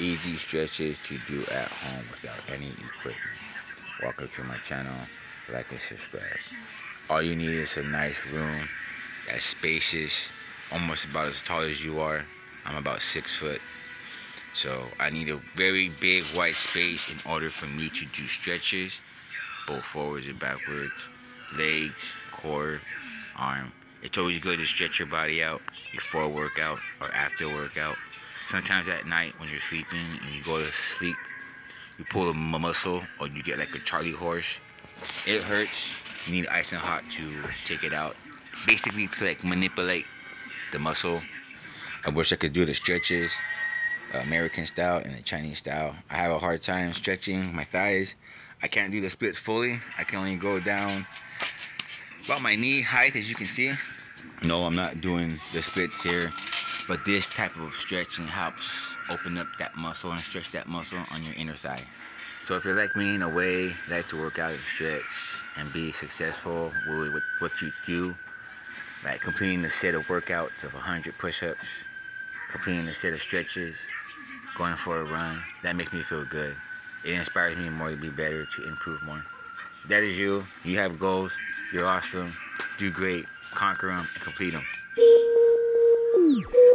easy stretches to do at home without any equipment. Welcome to my channel, like and subscribe. All you need is a nice room that's spacious, almost about as tall as you are. I'm about six foot. So I need a very big white space in order for me to do stretches, both forwards and backwards, legs, core, arm. It's always good to stretch your body out before workout or after workout. Sometimes at night when you're sleeping and you go to sleep, you pull a muscle or you get like a Charlie horse. It hurts. You need ice and hot to take it out. Basically to like manipulate the muscle. I wish I could do the stretches, American style and the Chinese style. I have a hard time stretching my thighs. I can't do the splits fully. I can only go down about my knee height as you can see. No, I'm not doing the splits here. But this type of stretching helps open up that muscle and stretch that muscle on your inner thigh. So if you're like me in a way, like to work out and stretch and be successful with what you do, like completing a set of workouts of 100 push-ups, completing a set of stretches, going for a run, that makes me feel good. It inspires me more to be better, to improve more. That is you. You have goals. You're awesome. Do great. Conquer them and complete them. Thank you.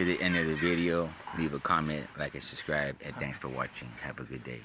To the end of the video, leave a comment, like and subscribe, and thanks for watching. Have a good day.